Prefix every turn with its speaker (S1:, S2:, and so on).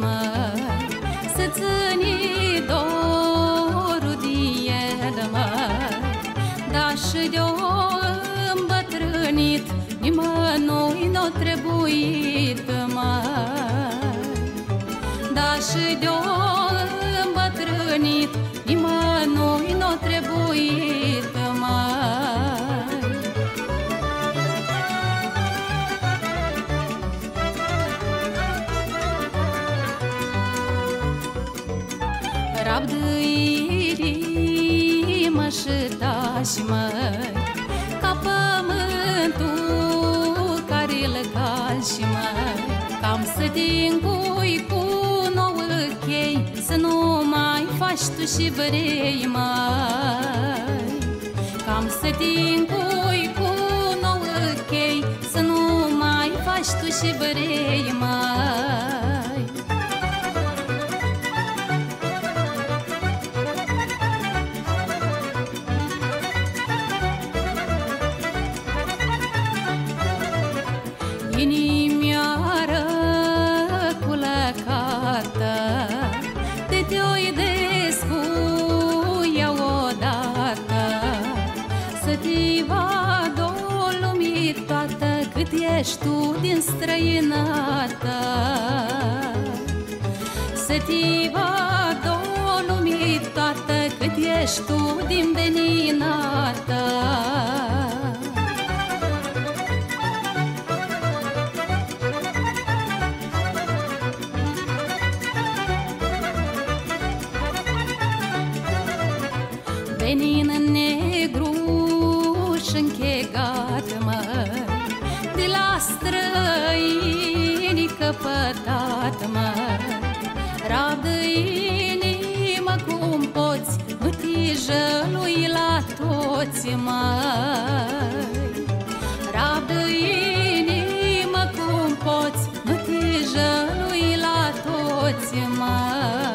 S1: mă Să țini dorul din el, mă Dar și de-o îmbătrânit Nimănui n-o trebuit, mă. Dar și de-o îmbătrânit Rabdă inima și tași măi Ca pământul care-l calci măi. Cam să te încui cu nouă chei Să nu mai faci tu și vrei mai Cam să te încui cu nouă chei Să nu mai faci tu și vrei mai Cât ești tu din străinată Să te vadă o lumii toată Cât ești tu din veninată căpătat, mă Rabdă inimă cum poți Nu la toți, măi Rabdă inimă cum poți Nu te jălui la toți, măi